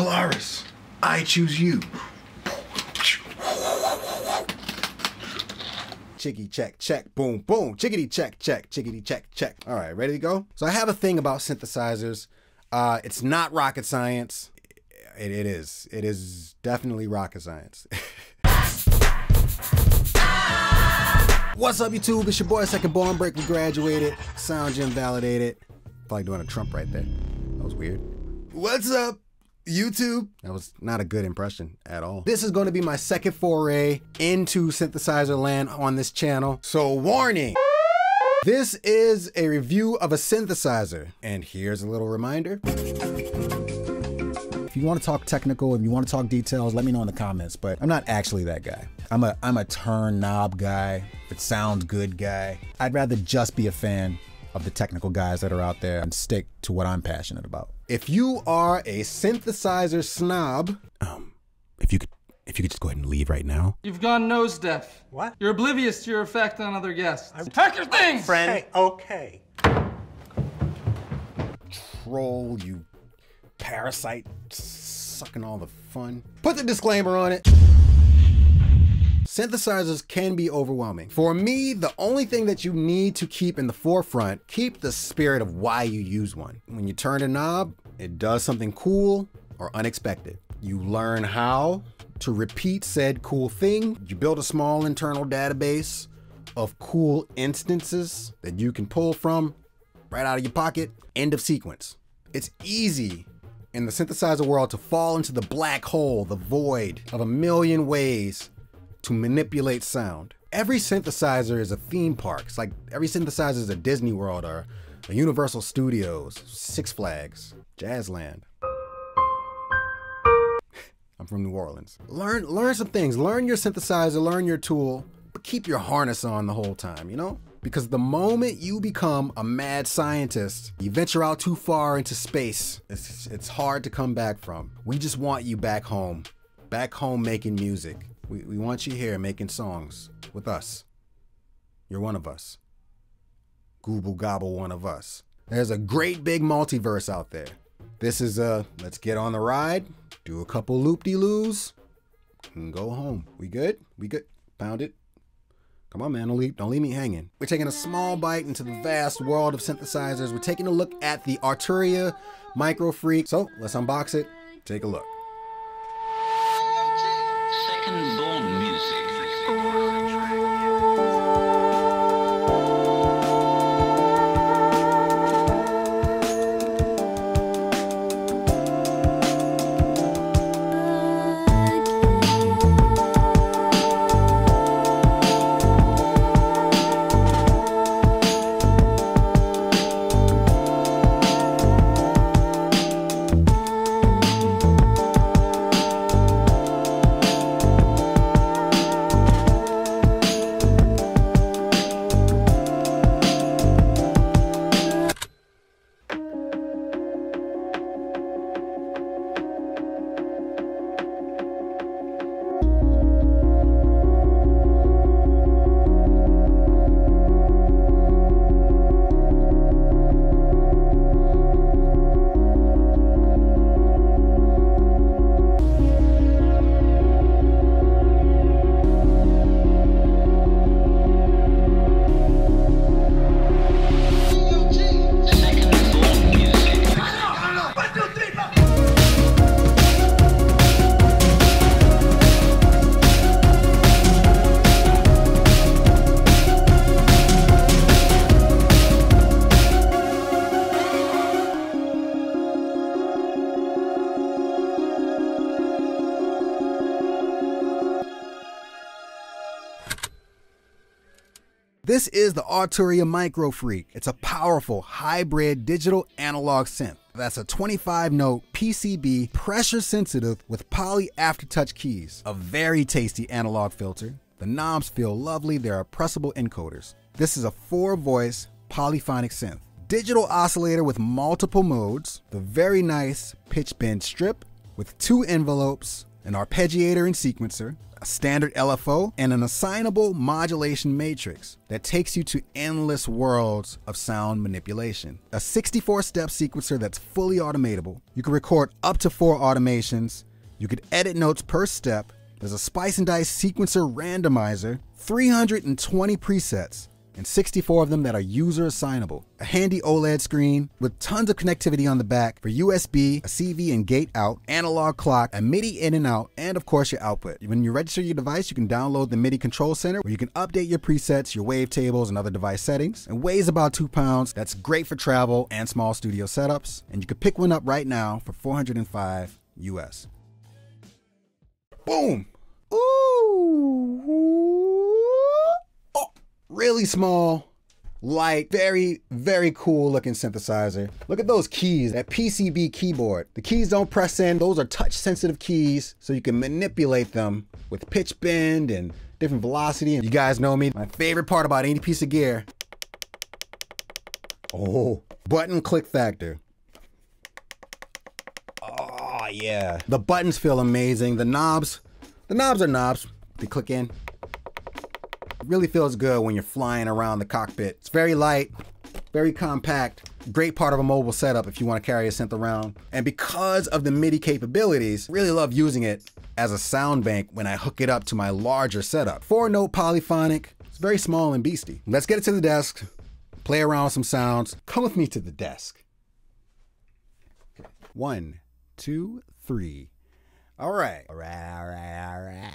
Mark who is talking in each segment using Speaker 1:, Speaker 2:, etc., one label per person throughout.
Speaker 1: Kolaris, I choose you.
Speaker 2: Chicky check, check, boom, boom. Chickity check, check, chickity check, check. All right, ready to go? So I have a thing about synthesizers. Uh, it's not rocket science. It, it is. It is definitely rocket science. What's up, YouTube? It's your boy, Second Born Break. We graduated. Sound gym validated. Probably doing a Trump right there. That was weird. What's up, YouTube? That was not a good impression at all. This is going to be my second foray into synthesizer land on this channel. So, warning. This is a review of a synthesizer. And here's a little reminder. If you want to talk technical, if you want to talk details, let me know in the comments. But I'm not actually that guy. I'm a I'm a turn knob guy. It sounds good guy. I'd rather just be a fan of the technical guys that are out there and stick to what I'm passionate about. If you are a synthesizer snob, um, if you could if you could just go ahead and leave right now.
Speaker 3: You've gone nose deaf.
Speaker 4: What?
Speaker 3: You're oblivious to your effect on other guests. Pack your things!
Speaker 4: Friend, okay.
Speaker 2: Troll, you parasite, sucking all the fun. Put the disclaimer on it. Synthesizers can be overwhelming. For me, the only thing that you need to keep in the forefront, keep the spirit of why you use one. When you turn a knob, it does something cool or unexpected. You learn how to repeat said cool thing. You build a small internal database of cool instances that you can pull from right out of your pocket. End of sequence. It's easy in the synthesizer world to fall into the black hole, the void of a million ways to manipulate sound. Every synthesizer is a theme park. It's like every synthesizer is a Disney World or a Universal Studios, Six Flags, Jazzland. I'm from New Orleans. Learn learn some things. Learn your synthesizer, learn your tool, but keep your harness on the whole time, you know? Because the moment you become a mad scientist, you venture out too far into space, it's, it's hard to come back from. We just want you back home, back home making music. We, we want you here making songs with us. You're one of us. Google gobble one of us. There's a great big multiverse out there. This is a let's get on the ride, do a couple loop de loos, and go home. We good? We good? Pound it. Come on, man, don't leave, don't leave me hanging. We're taking a small bite into the vast world of synthesizers. We're taking a look at the Arturia MicroFreak. So let's unbox it, take a look. This is the Arturia MicroFreak. It's a powerful hybrid digital analog synth. That's a 25 note PCB, pressure sensitive with poly aftertouch keys. A very tasty analog filter. The knobs feel lovely, they are pressable encoders. This is a four voice polyphonic synth. Digital oscillator with multiple modes. The very nice pitch bend strip with two envelopes an arpeggiator and sequencer, a standard LFO, and an assignable modulation matrix that takes you to endless worlds of sound manipulation. A 64 step sequencer that's fully automatable. You can record up to four automations. You could edit notes per step. There's a Spice and Dice sequencer randomizer, 320 presets, and 64 of them that are user assignable. A handy OLED screen with tons of connectivity on the back for USB, a CV and gate out, analog clock, a MIDI in and out, and of course your output. When you register your device, you can download the MIDI control center where you can update your presets, your wavetables, and other device settings. It weighs about two pounds. That's great for travel and small studio setups. And you can pick one up right now for 405 US. Boom! Ooh! Really small, light, very, very cool looking synthesizer. Look at those keys, that PCB keyboard. The keys don't press in, those are touch sensitive keys, so you can manipulate them with pitch bend and different velocity. And you guys know me, my favorite part about any piece of gear. Oh, button click factor. Oh yeah. The buttons feel amazing. The knobs, the knobs are knobs. They click in. Really feels good when you're flying around the cockpit. It's very light, very compact. Great part of a mobile setup if you want to carry a synth around. And because of the MIDI capabilities, really love using it as a sound bank when I hook it up to my larger setup. Four note polyphonic, it's very small and beastie. Let's get it to the desk, play around with some sounds. Come with me to the desk. One, two, three. All right. All right, all right, all right.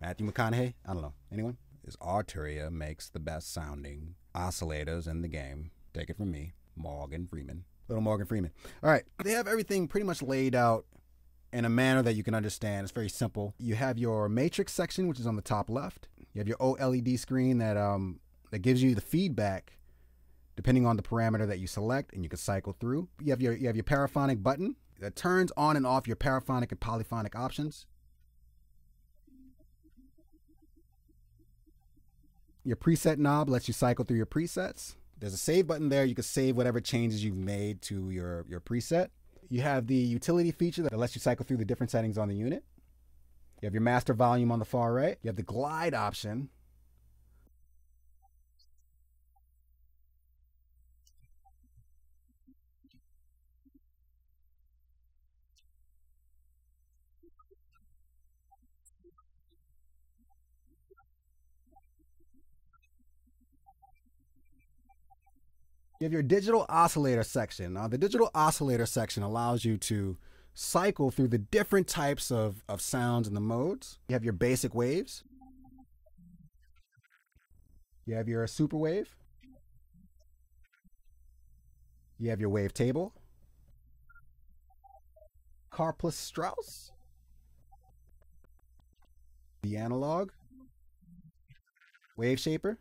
Speaker 2: Matthew McConaughey? I don't know. Anyone? Is Arturia makes the best sounding oscillators in the game. Take it from me, Morgan Freeman. Little Morgan Freeman. All right. They have everything pretty much laid out in a manner that you can understand. It's very simple. You have your matrix section, which is on the top left. You have your OLED screen that um that gives you the feedback depending on the parameter that you select, and you can cycle through. You have your you have your paraphonic button that turns on and off your paraphonic and polyphonic options. Your preset knob lets you cycle through your presets. There's a save button there. You can save whatever changes you've made to your, your preset. You have the utility feature that lets you cycle through the different settings on the unit. You have your master volume on the far right. You have the glide option. You have your digital oscillator section. Now, the digital oscillator section allows you to cycle through the different types of, of sounds and the modes. You have your basic waves. You have your super wave. You have your wave table. Karplus Strong. The analog. Wave shaper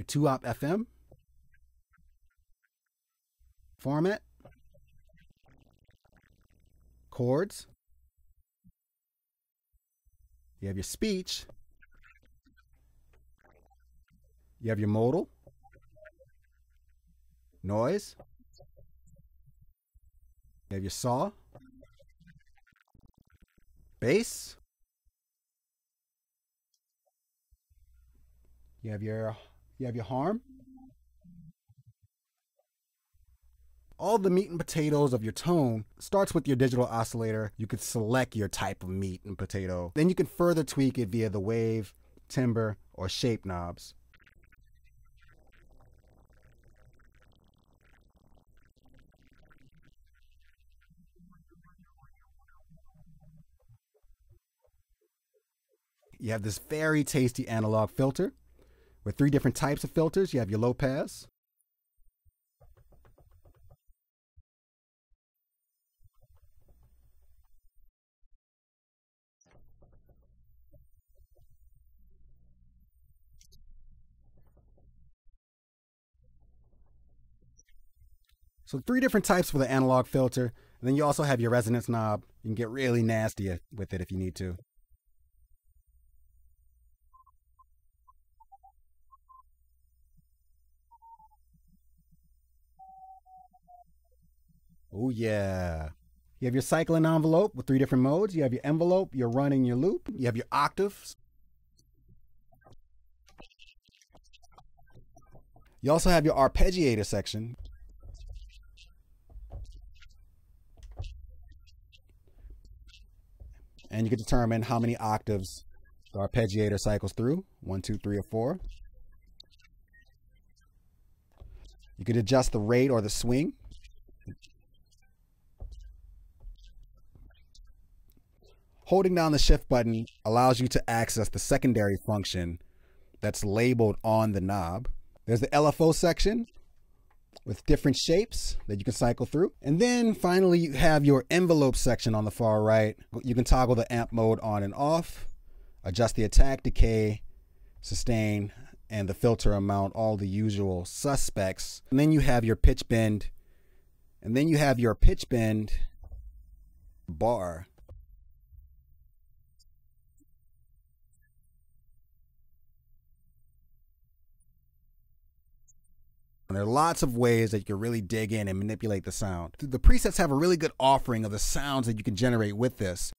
Speaker 2: your 2-op FM formant, chords, you have your speech, you have your modal, noise, you have your saw, bass, you have your you have your harm. All the meat and potatoes of your tone starts with your digital oscillator. You could select your type of meat and potato. Then you can further tweak it via the wave, timbre, or shape knobs. You have this very tasty analog filter with three different types of filters. You have your low pass. So three different types for the analog filter. And then you also have your resonance knob. You can get really nasty with it if you need to. Oh yeah. You have your cycling envelope with three different modes. You have your envelope, your run, and your loop. You have your octaves. You also have your arpeggiator section. And you can determine how many octaves the arpeggiator cycles through. One, two, three, or four. You could adjust the rate or the swing. Holding down the shift button allows you to access the secondary function that's labeled on the knob. There's the LFO section with different shapes that you can cycle through. And then finally, you have your envelope section on the far right. You can toggle the amp mode on and off, adjust the attack, decay, sustain, and the filter amount, all the usual suspects. And then you have your pitch bend, and then you have your pitch bend bar. And there are lots of ways that you can really dig in and manipulate the sound. The presets have a really good offering of the sounds that you can generate with this.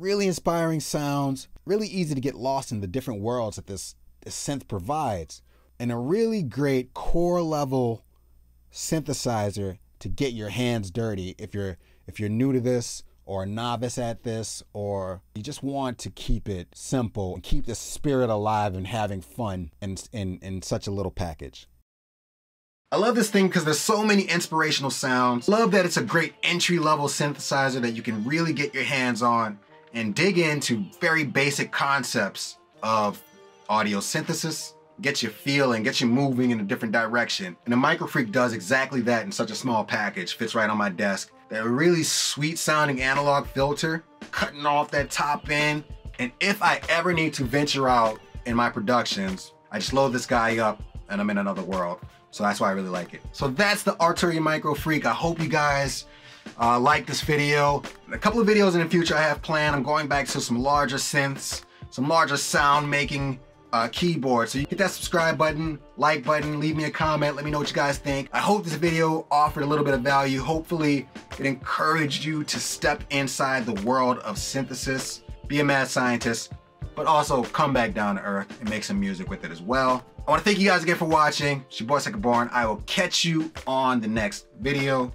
Speaker 2: Really inspiring sounds, really easy to get lost in the different worlds that this, this synth provides, and a really great core level synthesizer to get your hands dirty if you're if you're new to this or a novice at this or you just want to keep it simple and keep the spirit alive and having fun in in, in such a little package. I love this thing because there's so many inspirational sounds. Love that it's a great entry level synthesizer that you can really get your hands on and dig into very basic concepts of audio synthesis, get you feeling, get you moving in a different direction. And the Microfreak does exactly that in such a small package, fits right on my desk. That really sweet sounding analog filter, cutting off that top end. And if I ever need to venture out in my productions, I just load this guy up and I'm in another world. So that's why I really like it. So that's the Arturia Microfreak. I hope you guys uh, like this video. A couple of videos in the future I have planned. I'm going back to some larger synths, some larger sound making uh, keyboard. So you hit that subscribe button, like button, leave me a comment, let me know what you guys think. I hope this video offered a little bit of value. Hopefully it encouraged you to step inside the world of synthesis, be a mad scientist, but also come back down to earth and make some music with it as well. I wanna thank you guys again for watching. It's your boy Second Born. I will catch you on the next video.